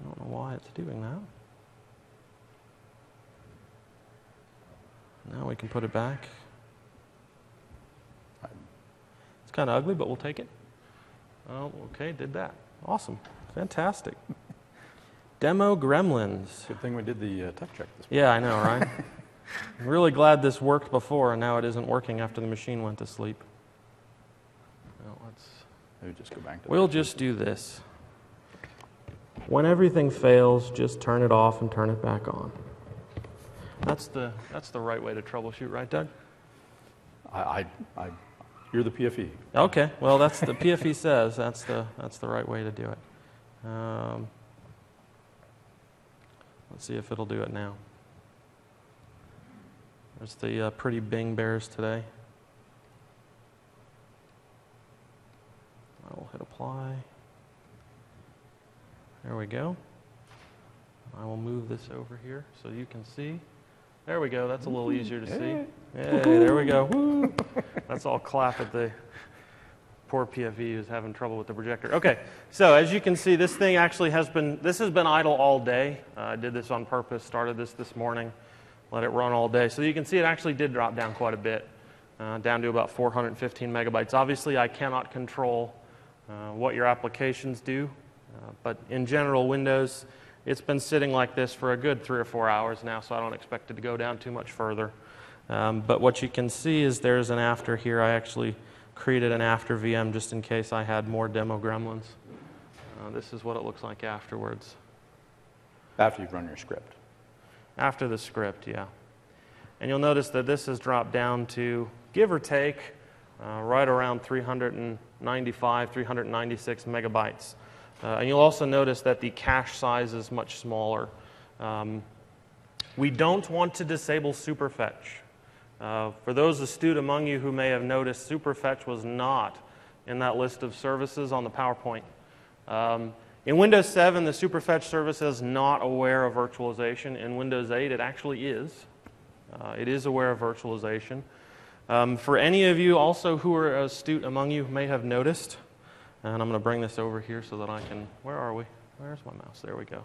don't know why it's doing that. Now we can put it back. It's kind of ugly, but we'll take it. Oh, okay, did that. Awesome. Fantastic. Demo Gremlins. Good thing we did the uh, tech check this morning. Yeah, I know, right? I'm really glad this worked before, and now it isn't working after the machine went to sleep. Well, let's, Maybe just go back to we'll just do this. When everything fails, just turn it off and turn it back on. That's the, that's the right way to troubleshoot, right, Doug? I, I, I, you're the. PFE. Okay, well, that's the PFE says that's the that's the right way to do it. Um, let's see if it'll do it now. There's the uh, pretty Bing bears today. I will hit apply. There we go. I will move this over here so you can see. There we go. That's a little easier to see. There we go. Woo. That's all clap at the poor PFE who's having trouble with the projector. Okay, so as you can see, this thing actually has been, this has been idle all day. Uh, I did this on purpose, started this this morning, let it run all day. So you can see it actually did drop down quite a bit, uh, down to about 415 megabytes. Obviously, I cannot control uh, what your applications do, uh, but in general, Windows, it's been sitting like this for a good three or four hours now, so I don't expect it to go down too much further. Um, but what you can see is there's an after here. I actually created an after VM just in case I had more demo gremlins. Uh, this is what it looks like afterwards. After you've run your script. After the script, yeah. And you'll notice that this has dropped down to, give or take, uh, right around 395, 396 megabytes. Uh, and you'll also notice that the cache size is much smaller. Um, we don't want to disable superfetch. Uh, for those astute among you who may have noticed, superfetch was not in that list of services on the PowerPoint. Um, in Windows 7, the superfetch service is not aware of virtualization. In Windows 8, it actually is. Uh, it is aware of virtualization. Um, for any of you also who are astute among you may have noticed, and I'm going to bring this over here so that I can. Where are we? Where's my mouse? There we go.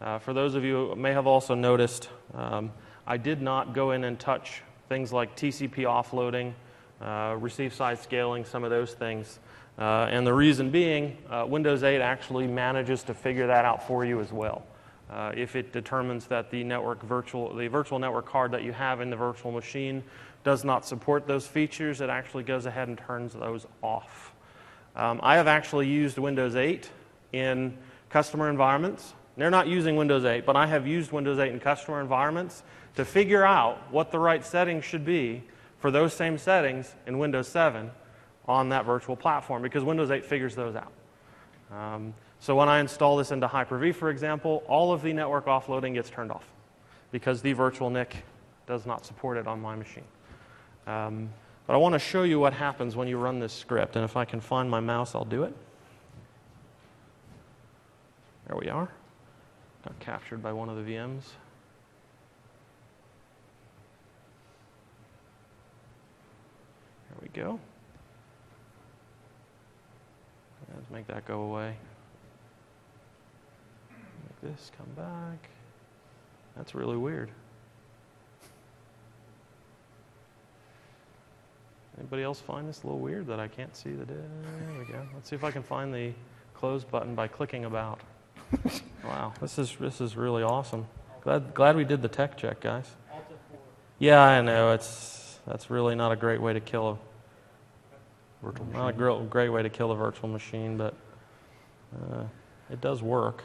Uh, for those of you who may have also noticed, um, I did not go in and touch things like TCP offloading, uh, receive side scaling, some of those things. Uh, and the reason being, uh, Windows 8 actually manages to figure that out for you as well. Uh, if it determines that the network virtual, the virtual network card that you have in the virtual machine does not support those features, it actually goes ahead and turns those off. Um, I have actually used Windows 8 in customer environments. They're not using Windows 8, but I have used Windows 8 in customer environments to figure out what the right settings should be for those same settings in Windows 7 on that virtual platform because Windows 8 figures those out. Um, so when I install this into Hyper-V, for example, all of the network offloading gets turned off because the virtual NIC does not support it on my machine. Um, but I want to show you what happens when you run this script, and if I can find my mouse, I'll do it. There we are. Got captured by one of the VMs. There we go. Let's make that go away. Make this come back. That's really weird. Anybody else find this a little weird that I can't see the? There we go. Let's see if I can find the close button by clicking about. wow, this is this is really awesome. Glad glad we did the tech check, guys. Yeah, I know it's that's really not a great way to kill a Virtual not a great, great way to kill a virtual machine, but uh, it does work.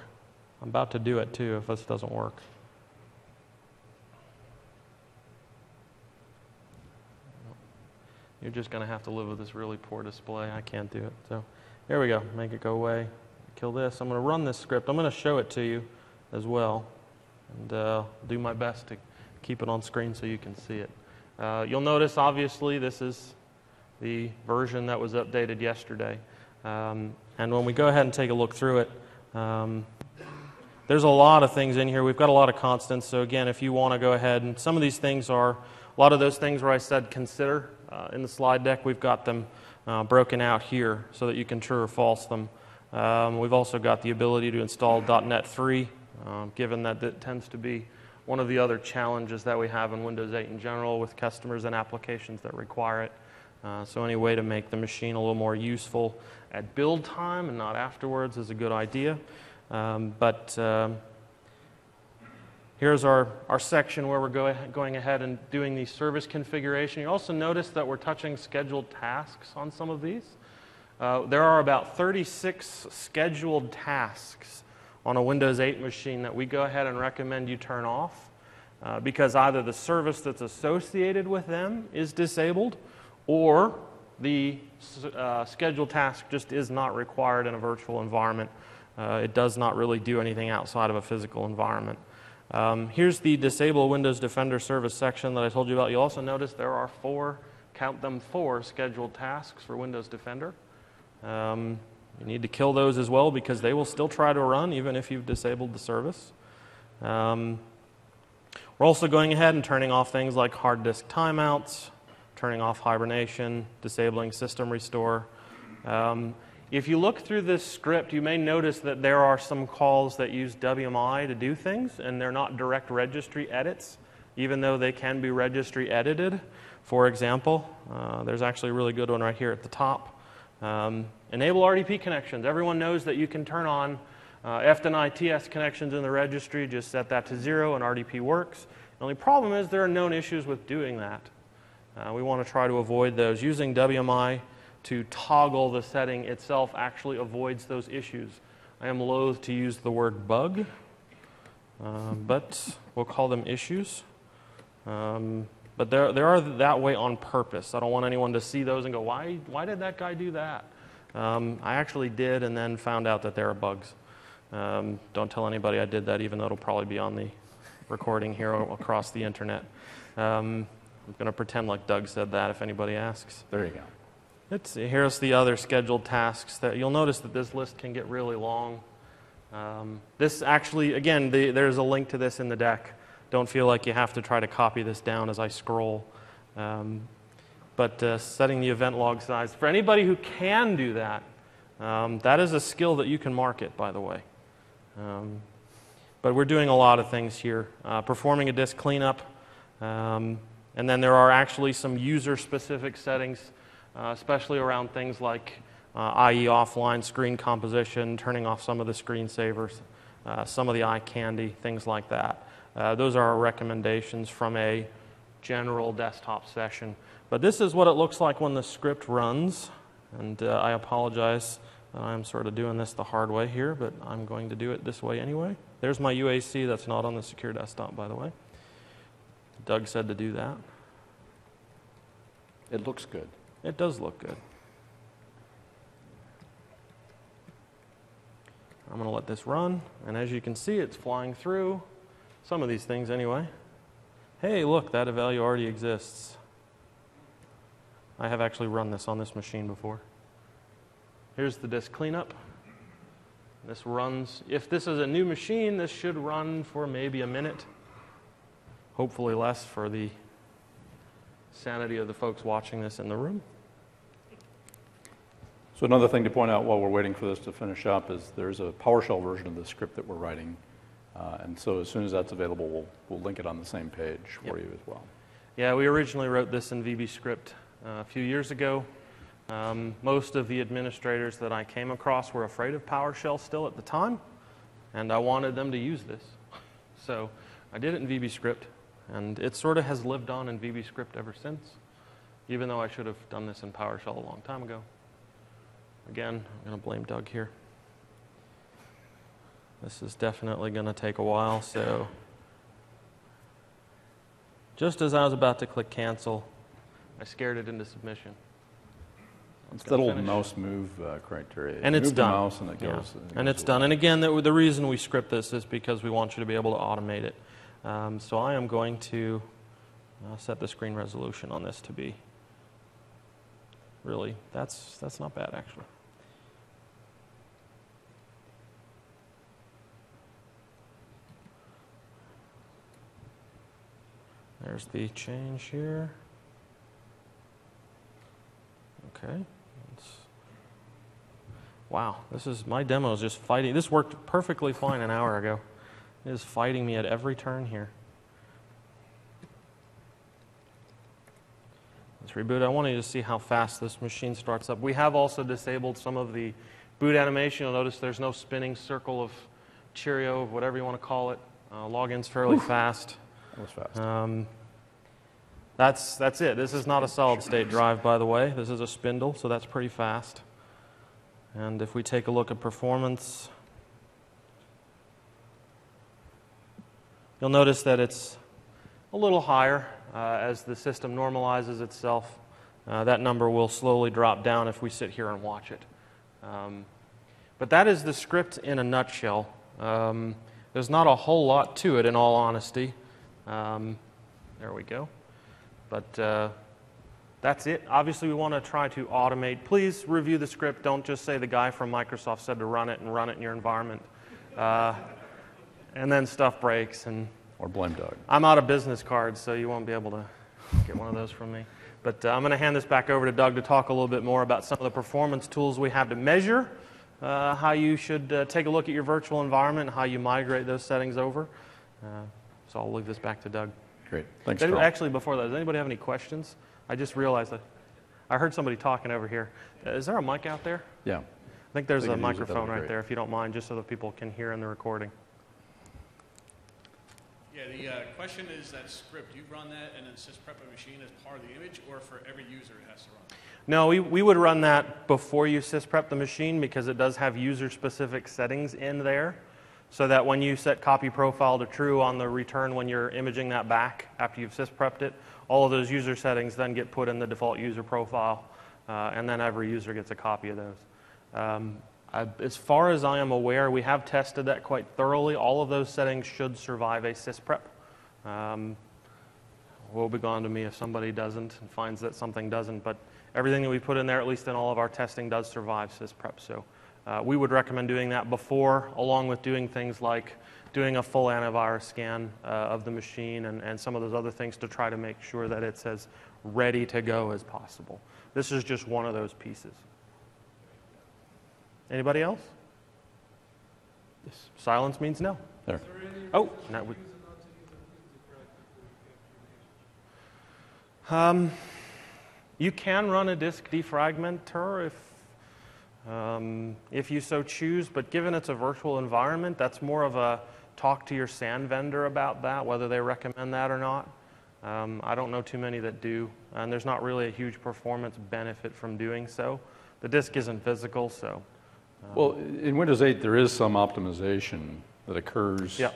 I'm about to do it too if this doesn't work. You're just going to have to live with this really poor display. I can't do it. So there we go. Make it go away. Kill this. I'm going to run this script. I'm going to show it to you as well. And uh, do my best to keep it on screen so you can see it. Uh, you'll notice, obviously, this is the version that was updated yesterday. Um, and when we go ahead and take a look through it, um, there's a lot of things in here. We've got a lot of constants. So, again, if you want to go ahead, and some of these things are a lot of those things where I said consider uh, in the slide deck, we've got them uh, broken out here so that you can true or false them. Um, we've also got the ability to install .NET 3, um, given that that tends to be one of the other challenges that we have in Windows 8 in general with customers and applications that require it. Uh, so any way to make the machine a little more useful at build time and not afterwards is a good idea. Um, but um, here's our, our section where we're go, going ahead and doing the service configuration. You also notice that we're touching scheduled tasks on some of these. Uh, there are about 36 scheduled tasks on a Windows 8 machine that we go ahead and recommend you turn off uh, because either the service that's associated with them is disabled or the uh, scheduled task just is not required in a virtual environment. Uh, it does not really do anything outside of a physical environment. Um, here's the disable Windows Defender service section that I told you about. You'll also notice there are four, count them four, scheduled tasks for Windows Defender. Um, you need to kill those as well because they will still try to run even if you've disabled the service. Um, we're also going ahead and turning off things like hard disk timeouts, turning off hibernation, disabling system restore. Um, if you look through this script, you may notice that there are some calls that use WMI to do things, and they're not direct registry edits, even though they can be registry edited. For example, uh, there's actually a really good one right here at the top. Um, enable RDP connections. Everyone knows that you can turn on uh, fDenyTSConnections in the registry. Just set that to zero and RDP works. The only problem is there are known issues with doing that. Uh, we want to try to avoid those. Using WMI to toggle the setting itself actually avoids those issues. I am loath to use the word bug, uh, but we'll call them issues. Um, but they they are that way on purpose. I don't want anyone to see those and go, why, why did that guy do that? Um, I actually did and then found out that there are bugs. Um, don't tell anybody I did that, even though it'll probably be on the recording here across the internet. Um, I'm going to pretend like Doug said that if anybody asks. There you go. Let's see. Here's the other scheduled tasks that you'll notice that this list can get really long. Um, this actually, again, the, there's a link to this in the deck. Don't feel like you have to try to copy this down as I scroll. Um, but uh, setting the event log size, for anybody who can do that, um, that is a skill that you can market, by the way. Um, but we're doing a lot of things here. Uh, performing a disk cleanup, um, and then there are actually some user specific settings, uh, especially around things like uh, IE offline screen composition, turning off some of the screensavers, uh, some of the eye candy, things like that. Uh, those are our recommendations from a general desktop session. But this is what it looks like when the script runs. And uh, I apologize that I'm sort of doing this the hard way here, but I'm going to do it this way anyway. There's my UAC. That's not on the secure desktop, by the way. Doug said to do that. It looks good. It does look good. I'm going to let this run, and as you can see, it's flying through. Some of these things, anyway. Hey, look, that value already exists. I have actually run this on this machine before. Here's the disk cleanup. This runs, if this is a new machine, this should run for maybe a minute. Hopefully, less for the sanity of the folks watching this in the room. So another thing to point out while we're waiting for this to finish up is there's a PowerShell version of the script that we're writing uh, and so as soon as that's available, we'll, we'll link it on the same page for Yep. you as well. Yeah, we originally wrote this in VBScript uh, a few years ago. Um, most of the administrators that I came across were afraid of PowerShell still at the time, and I wanted them to use this. So I did it in VBScript, and it sort of has lived on in VBScript ever since, even though I should have done this in PowerShell a long time ago. Again, I'm going to blame Doug here. This is definitely going to take a while, so just as I was about to click cancel, I scared it into submission. It's that old mouse move uh, criteria. And You it's done. mouse and it Yeah. goes. it And goes it's done. And again, the, the reason we script this is because we want you to be able to automate it. Um, so I am going to uh, set the screen resolution on this to be really, that's, that's not bad actually. There's the change here. Okay. Wow, this is my demo is just fighting. This worked perfectly fine an hour ago. It is fighting me at every turn here. Let's reboot. I want you to see how fast this machine starts up. We have also disabled some of the boot animation. You'll notice there's no spinning circle of Cheerio, whatever you want to call it. Uh, login's fairly fast. That was fast. Um, that's, that's it. This is not a solid state drive, by the way. This is a spindle, so that's pretty fast. And if we take a look at performance, you'll notice that it's a little higher uh, as the system normalizes itself. Uh, that number will slowly drop down if we sit here and watch it. Um, but that is the script in a nutshell. Um, there's not a whole lot to it, in all honesty. Um, there we go. But uh, that's it. Obviously, we want to try to automate. Please review the script. Don't just say the guy from Microsoft said to run it and run it in your environment. And then stuff breaks. And Or blame Doug. I'm out of business cards, so you won't be able to get one of those from me. But uh, I'm going to hand this back over to Doug to talk a little bit more about some of the performance tools we have to measure, uh, how you should uh, take a look at your virtual environment, and how you migrate those settings over. Uh, so I'll leave this back to Doug. Great. Thanks, Does-. Actually, before that, does anybody have any questions? I just realized that I heard somebody talking over here. Uh, Is there a mic out there? Yeah. I think there's a use it, that'd microphone right there, if you don't mind, just so that people can hear in the recording. Yeah, the uh, question is that script, do you run that and then sysprep a machine as part of the image, or for every user it has to run? No, we, we would run that before you sysprep the machine because it does have user-specific settings in there, so that when you set copy profile to true on the return when you're imaging that back after you've sysprepped it, all of those user settings then get put in the default user profile, uh, and then every user gets a copy of those. Um, I, as far as I am aware, we have tested that quite thoroughly. All of those settings should survive a sysprep. Um, woe begone to me if somebody doesn't and finds that something doesn't. But everything that we put in there, at least in all of our testing, does survive sysprep. So uh, we would recommend doing that before, along with doing things like doing a full antivirus scan uh, of the machine and, and some of those other things to try to make sure that it's as ready to go as possible. This is just one of those pieces. Anybody else? Silence means no. There. Oh, no. we- Um, you can run a disk defragmenter if, um, if you so choose, but given it's a virtual environment, that's more of a talk to your SAN vendor about that, whether they recommend that or not. Um, I don't know too many that do, and there's not really a huge performance benefit from doing so. The disk isn't physical, so. Well, in Windows 8, there is some optimization that occurs Yeah.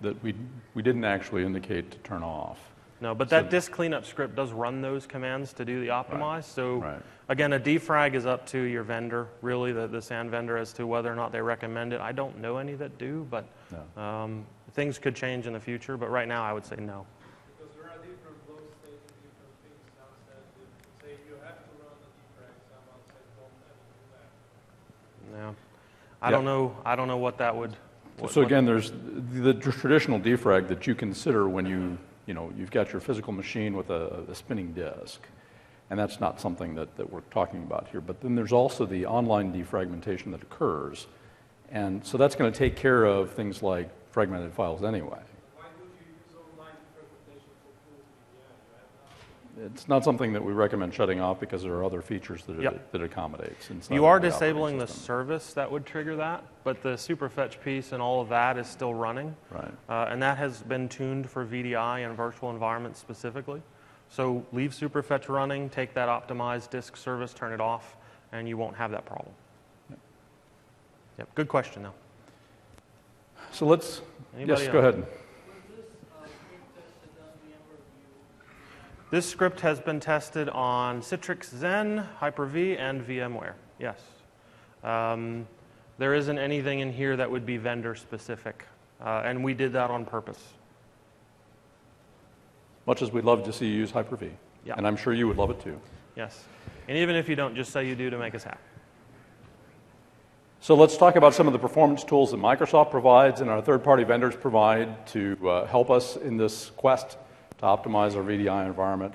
that we, we didn't actually indicate to turn off. No, but that disk cleanup script does run those commands to do the optimize. So right. again, a defrag is up to your vendor, really, the, the SAN vendor, as to whether or not they recommend it. I don't know any that do, but No. um, things could change in the future. But right now, I would say no. Because there are different flow states and different things. Some said, that say you have to run the defrag, someone said don't ever do that. No, I Yeah. don't know. I don't know what that would. what- So again, there's the tr- traditional defrag that you consider when you, you know, you've got your physical machine with a, a spinning disk. And that's not something that, that we're talking about here. But then there's also the online defragmentation that occurs. And so that's going to take care of things like fragmented files anyway. Why would you use online fragmentation for full VDI? You have It's not something that we recommend shutting off because there are other features that Yep. it, that accommodates. You are the disabling the service that would trigger that, but the superfetch piece and all of that is still running. Right. Uh, and that has been tuned for VDI and virtual environments specifically. So leave superfetch running, take that optimized disk service, turn it off, and you won't have that problem. Yep, good question though. So let's, Anybody yes, go else? ahead. This script has been tested on Citrix Xen, Hyper-V, and VMware. Yes. Um, there isn't anything in here that would be vendor specific, uh, and we did that on purpose. Much as we'd love to see you use Hyper-V. Yeah. And I'm sure you would love it too. Yes. And even if you don't, just say you do to make us happy. So let's talk about some of the performance tools that Microsoft provides and our third-party vendors provide to uh, help us in this quest to optimize our VDI environment.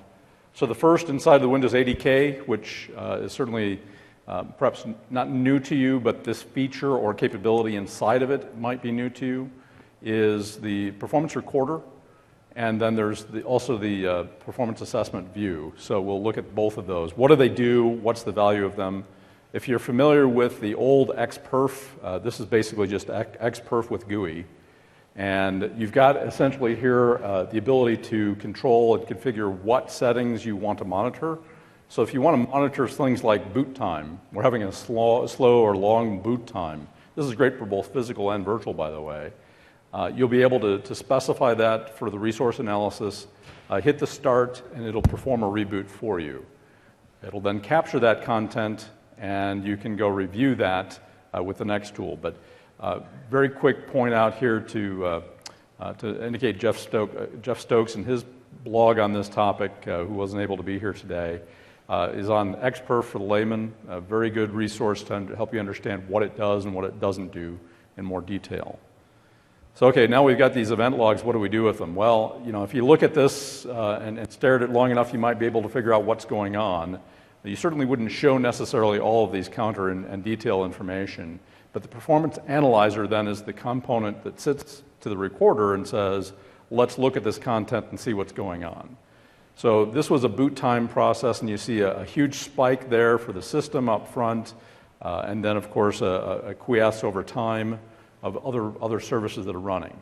So the first inside the Windows ADK, which uh, is certainly uh, perhaps not new to you, but this feature or capability inside of it might be new to you, is the performance recorder. And then there's the, also the uh, performance assessment view. So we'll look at both of those. What do they do? What's the value of them? If you're familiar with the old XPerf, uh, this is basically just XPerf with GUI. And you've got essentially here uh, the ability to control and configure what settings you want to monitor. So if you want to monitor things like boot time, we're having a slow, slow or long boot time. This is great for both physical and virtual, by the way. Uh, you'll be able to, to, specify that for the resource analysis, uh, hit the start, and it'll perform a reboot for you. It'll then capture that content, and you can go review that uh, with the next tool. But very quick point out here to, uh, uh, to indicate Jeff, Stoke, Jeff, Stokes and his blog on this topic, who wasn't able to be here today, is on XPerf for the layman, a very good resource to help you understand what it does and what it doesn't do in more detail. So, okay, now we've got these event logs. What do we do with them? Well, you know, if you look at this uh, and, and stare at it long enough, you might be able to figure out what's going on. You certainly wouldn't show necessarily all of these counter and, and detail information. But the performance analyzer then is the component that sits to the recorder and says, let's look at this content and see what's going on. So this was a boot time process, and you see a, a huge spike there for the system up front, uh, and then, of course, a, a quiesce over time of other, other services that are running.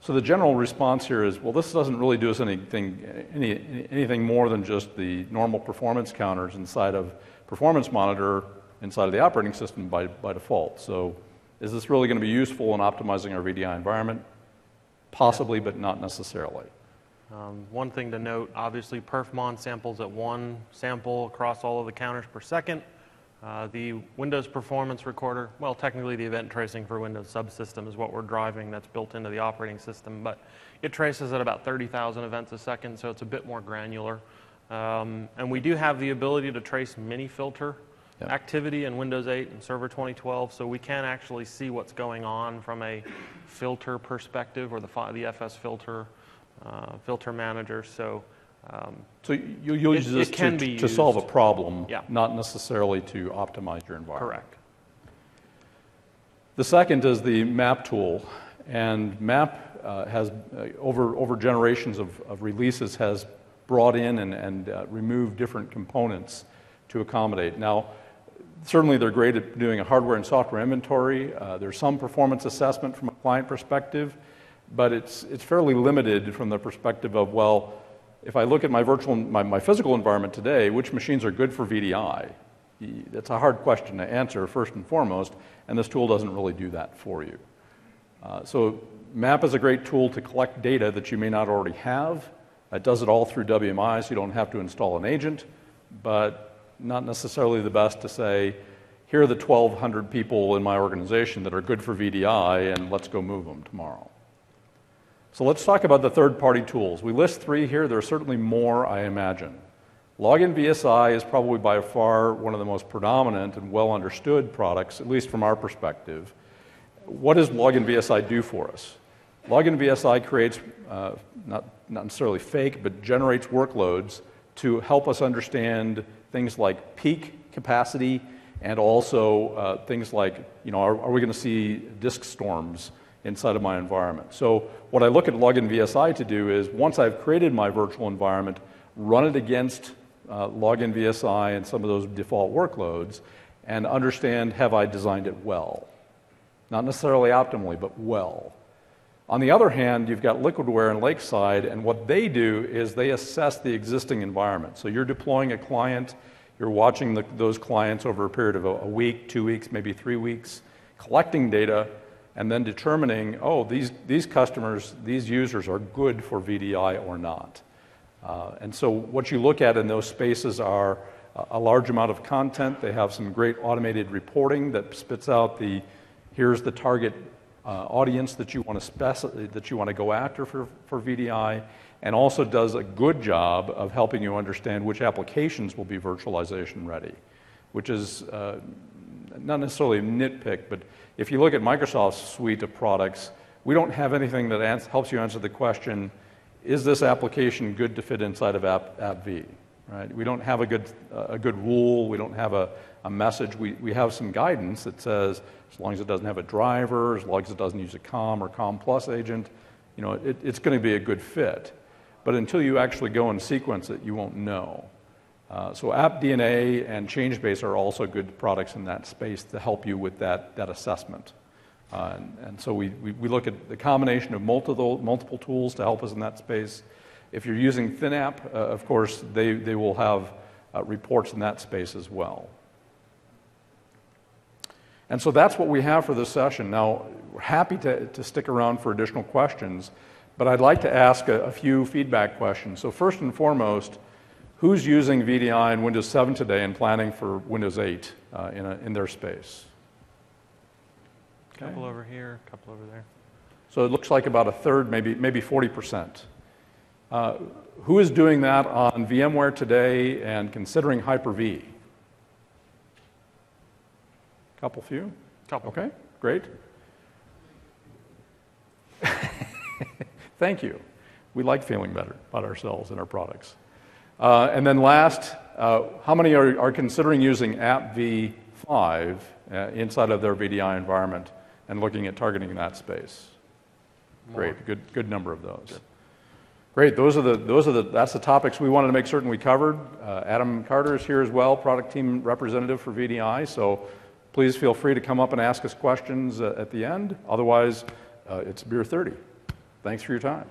So the general response here is, well, this doesn't really do us anything, any, anything more than just the normal performance counters inside of Performance Monitor inside of the operating system by, by default. So is this really going to be useful in optimizing our VDI environment? Possibly, but not necessarily. Um, one thing to note, obviously, perfmon samples at one sample across all of the counters per second. Uh, the Windows Performance Recorder, well, technically the event tracing for Windows subsystem is what we're driving that's built into the operating system, but it traces at about 30,000 events a second, so it's a bit more granular. Um, and we do have the ability to trace mini filter yep. activity in Windows 8 and Server 2012, so we can actually see what's going on from a filter perspective or the, the FS filter, uh, filter manager. So um, so you, use this to, to solve a problem, yeah. not necessarily to optimize your environment. Correct. The second is the map tool, and map uh, has uh, over over generations of, of, releases has brought in and, and uh, removed different components to accommodate. Now, certainly they're great at doing a hardware and software inventory. Uh, there's some performance assessment from a client perspective, but it's it's fairly limited from the perspective of well if I look at my virtual, my, my physical environment today, which machines are good for VDI? That's a hard question to answer, first and foremost, and this tool doesn't really do that for you. Uh, so, MAP is a great tool to collect data that you may not already have. It does it all through WMI, so you don't have to install an agent, but not necessarily the best to say, here are the 1,200 people in my organization that are good for VDI, and let's go move them tomorrow. So let's talk about the third party tools. We list three here. There are certainly more, I imagine. Login VSI is probably by far one of the most predominant and well understood products, at least from our perspective. What does Login VSI do for us? Login VSI creates, uh, not, not necessarily fake, but generates workloads to help us understand things like peak capacity and also uh, things like, you know, are, are we going to see disk storms? inside of my environment. So what I look at Login VSI to do is once I've created my virtual environment, run it against uh, Login VSI and some of those default workloads and understand have I designed it well. Not necessarily optimally, but well. On the other hand, you've got Liquidware and Lakeside, and what they do is they assess the existing environment. So you're deploying a client, you're watching the, those clients over a period of a, a week, two weeks, maybe three weeks, collecting data, and then determining, oh, these, these customers, these users are good for VDI or not. Uh, and so what you look at in those spaces are a large amount of content. They have some great automated reporting that spits out the here's the target audience that you want to speci- that you want to go after for, for VDI, and also does a good job of helping you understand which applications will be virtualization ready, which is uh, not necessarily a nitpick, but if you look at Microsoft's suite of products, we don't have anything that helps you answer the question, is this application good to fit inside of App, AppV? Right? We don't have a good, uh, a good rule. We don't have a, a message. We, we have some guidance that says as long as it doesn't have a driver, as long as it doesn't use a COM or COM plus agent, you know, it, it's going to be a good fit. But until you actually go and sequence it, you won't know. Uh, so AppDNA and ChangeBase are also good products in that space to help you with that, that assessment. Uh, and, and so we, we, we look at the combination of multiple, multiple tools to help us in that space. If you're using ThinApp, uh, of course, they, they will have uh, reports in that space as well. And so that's what we have for this session. Now, we're happy to, to stick around for additional questions, but I'd like to ask a, a few feedback questions. So, first and foremost, who's using VDI in Windows 7 today and planning for Windows 8 uh, in, a, in their space? Okay. Couple over here, couple over there. So it looks like about a third, maybe, maybe 40%. Uh, who is doing that on VMware today and considering Hyper-V? Couple few? Couple. Okay, great. Thank you. We like feeling better about ourselves and our products. Uh, and then last, uh, how many are, are considering using AppV5 uh, inside of their VDI environment and looking at targeting that space? Great, good, good number of those. Great, those are the, those are the, that's the topics we wanted to make certain we covered. Uh, Adam Carter is here as well, product team representative for VDI, so please feel free to come up and ask us questions uh, at the end. Otherwise, uh, it's beer 30. Thanks for your time.